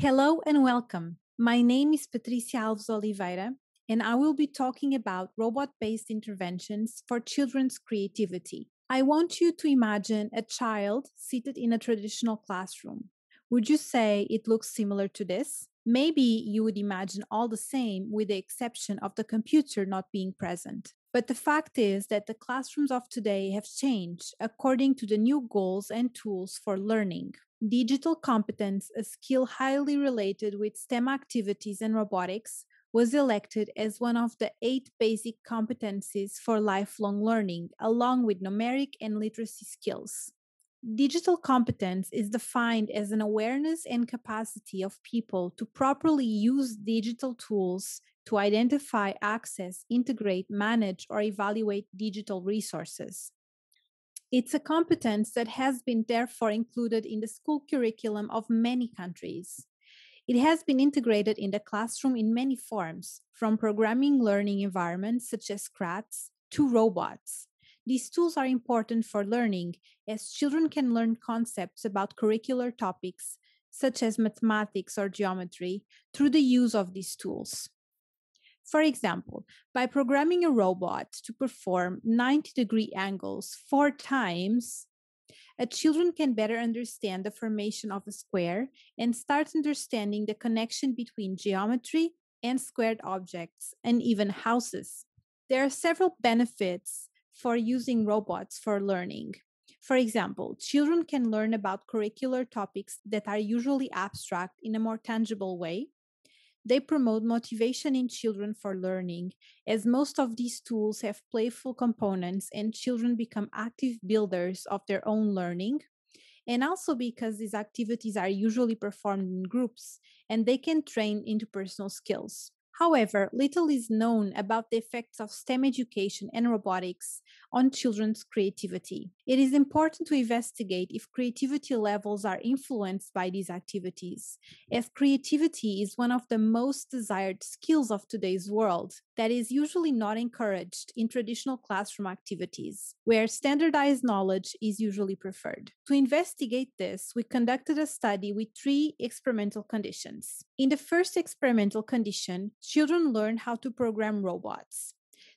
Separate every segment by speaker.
Speaker 1: Hello and welcome. My name is Patricia Alves Oliveira, and I will be talking about robot based interventions for children's creativity. I want you to imagine a child seated in a traditional classroom. Would you say it looks similar to this? Maybe you would imagine all the same, with the exception of the computer not being present. But the fact is that the classrooms of today have changed according to the new goals and tools for learning. Digital competence, a skill highly related with STEM activities and robotics, was elected as one of the eight basic competencies for lifelong learning, along with numeric and literacy skills. Digital competence is defined as an awareness and capacity of people to properly use digital tools to identify, access, integrate, manage, or evaluate digital resources. It's a competence that has been therefore included in the school curriculum of many countries. It has been integrated in the classroom in many forms, from programming learning environments such as Scratch to robots. These tools are important for learning, as children can learn concepts about curricular topics, such as mathematics or geometry, through the use of these tools. For example, by programming a robot to perform 90 degree angles four times, a children can better understand the formation of a square and start understanding the connection between geometry and squared objects and even houses. There are several benefits for using robots for learning. For example, children can learn about curricular topics that are usually abstract in a more tangible way. They promote motivation in children for learning, as most of these tools have playful components and children become active builders of their own learning. And also because these activities are usually performed in groups and they can train interpersonal skills. However, little is known about the effects of STEM education and robotics on children's creativity. It is important to investigate if creativity levels are influenced by these activities, as creativity is one of the most desired skills of today's world that is usually not encouraged in traditional classroom activities, where standardized knowledge is usually preferred. To investigate this, we conducted a study with three experimental conditions. In the first experimental condition, children learn how to program robots.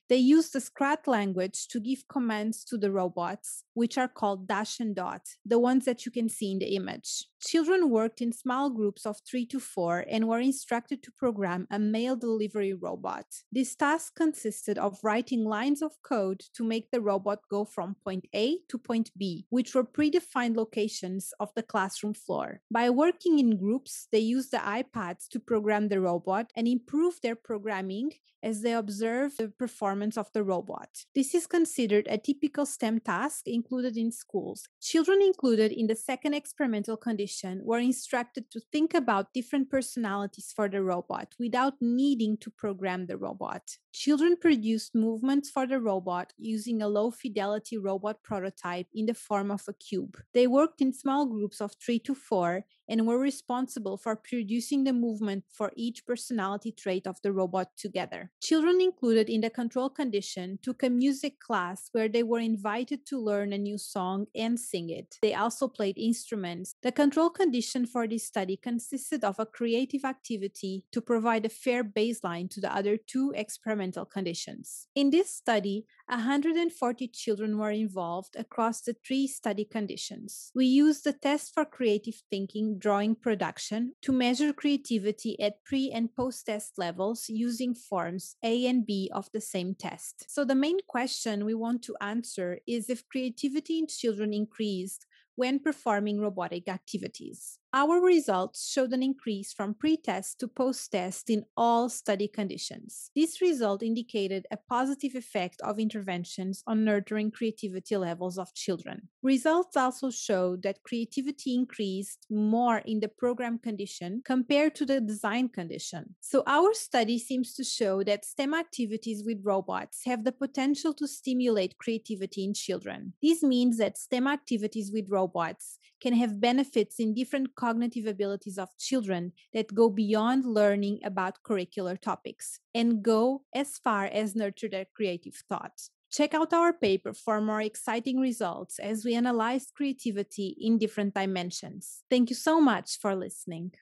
Speaker 1: They use the Scratch language to give commands to the robots, which are called dash and dot, the ones that you can see in the image. Children worked in small groups of three to four and were instructed to program a mail delivery robot. This task consisted of writing lines of code to make the robot go from point A to point B, which were predefined locations of the classroom floor. By working in groups, they used the iPads to program the robot and improve their programming as they observed the performance of the robot. This is considered a typical STEM task included in schools. Children included in the second experimental condition were instructed to think about different personalities for the robot without needing to program the robot. Children produced movements for the robot using a low fidelity robot prototype in the form of a cube. They worked in small groups of three to four and were responsible for producing the movement for each personality trait of the robot together. Children included in the control condition took a music class where they were invited to learn a new song and sing it. They also played instruments. The control condition for this study consisted of a creative activity to provide a fair baseline to the other two experimental conditions. In this study, 140 children were involved across the three study conditions. We used the test for creative thinking drawing production to measure creativity at pre and post test levels using forms A and B of the same test. So, the main question we want to answer is if creativity in children increased when performing robotic activities. Our results showed an increase from pre-test to post-test in all study conditions. This result indicated a positive effect of interventions on nurturing creativity levels of children. Results also showed that creativity increased more in the program condition compared to the design condition. So our study seems to show that STEM activities with robots have the potential to stimulate creativity in children. This means that STEM activities with robots can have benefits in different cognitive abilities of children that go beyond learning about curricular topics and go as far as nurture their creative thought. Check out our paper for more exciting results as we analyze creativity in different dimensions. Thank you so much for listening.